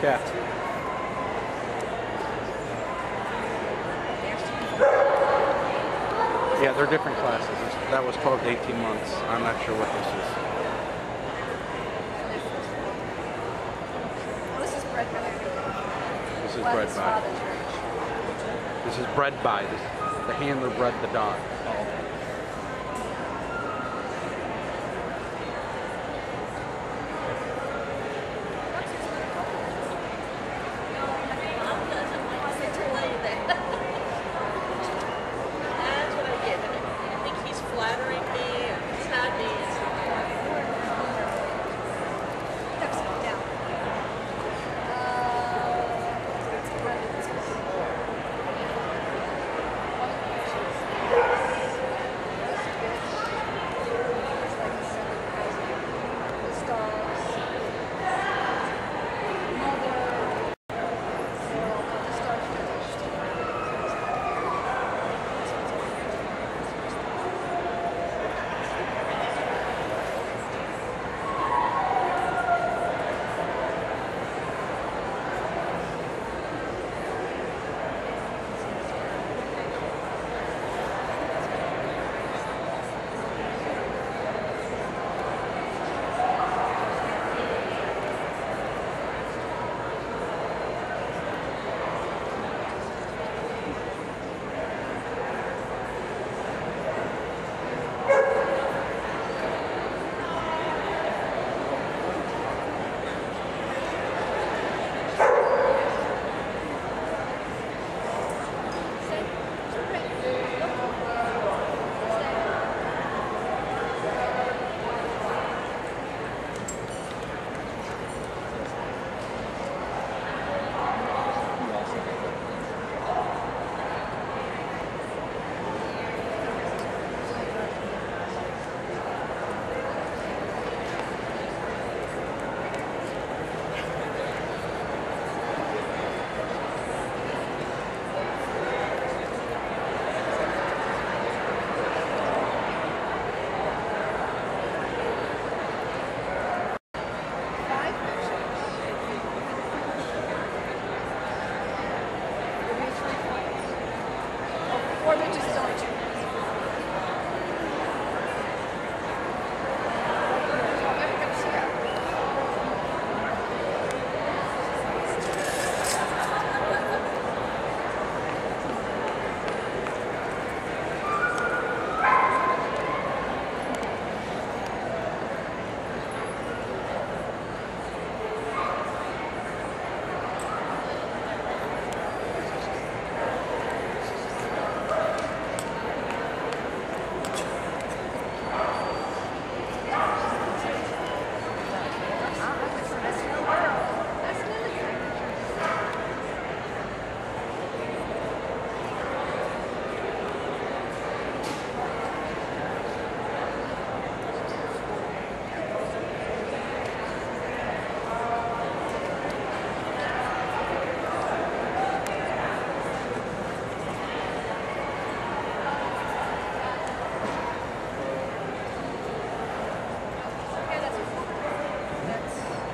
something? Yeah. Yeah, they're different classes. That was 12 to 18 months. I'm not sure what this is. This is bred by. This is Gladys bred by. This is bred by. The handler bred the dog.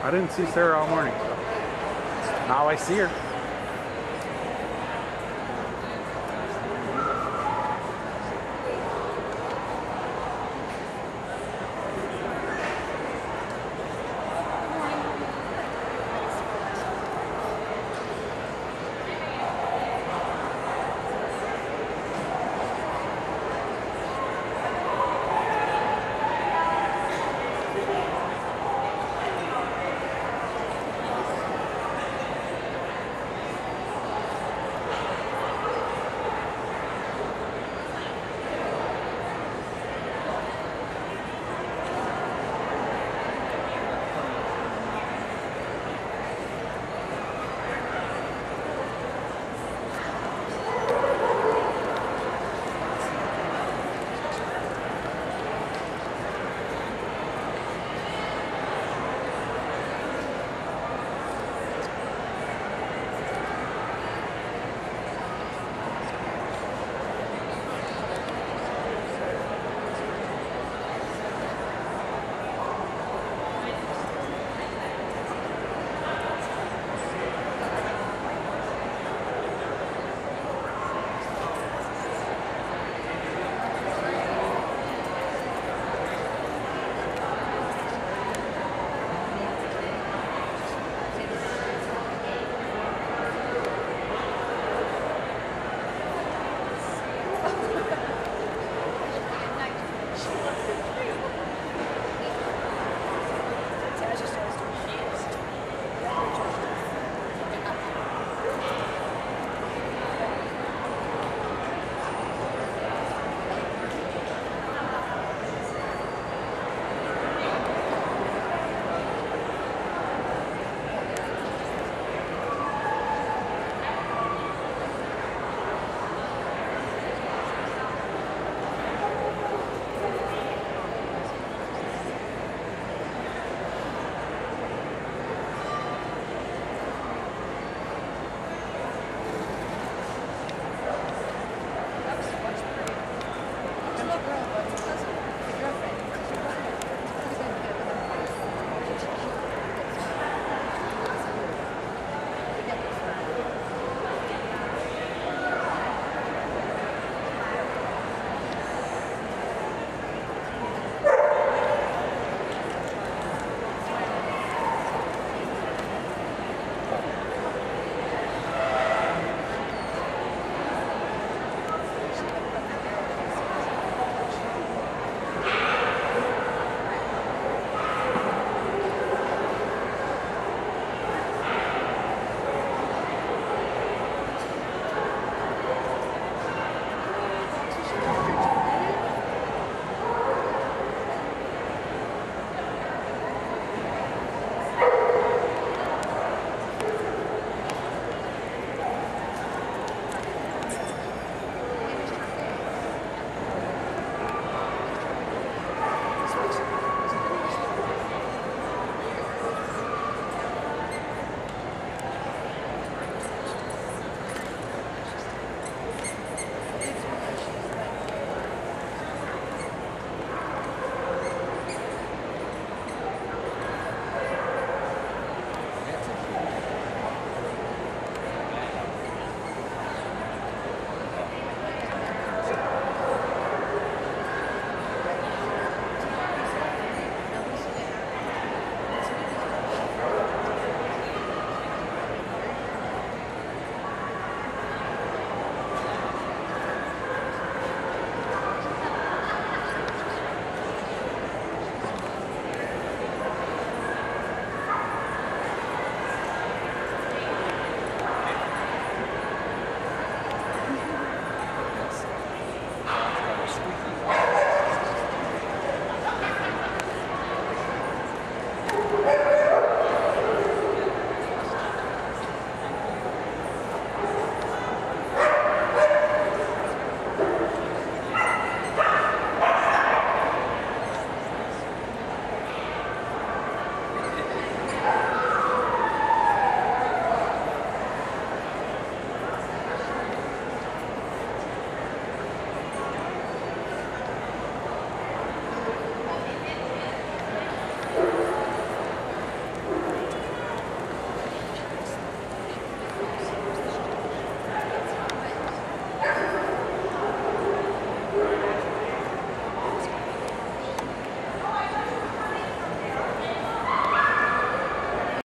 I didn't see Sarah all morning. So. Now I see her.